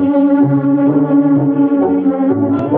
Thank you.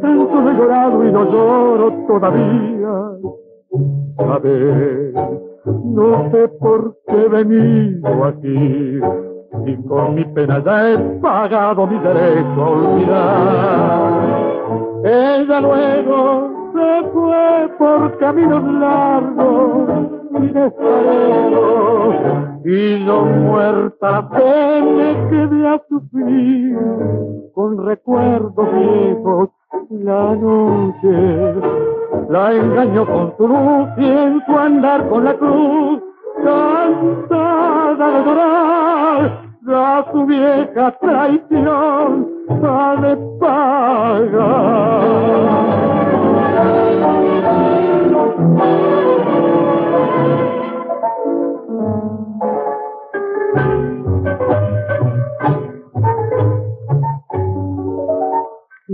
tanto he llorado y no lloro todavía. A ver, no sé por qué he venido aquí, y con mi pena ya he pagado mi derecho a olvidar. Ella luego se fue por caminos largos y yo muerta me quedé a sufrir con recuerdos viejos la noche. La engañó con su luz y en su andar con la cruz, cansada de llorar, ya su vieja traición ha de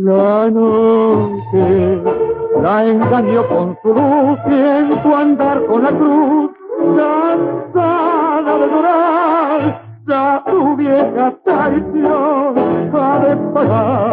La noche la engañó con su luz y en su andar con la cruz, cansada de llorar, ya su vieja traición ha de pagar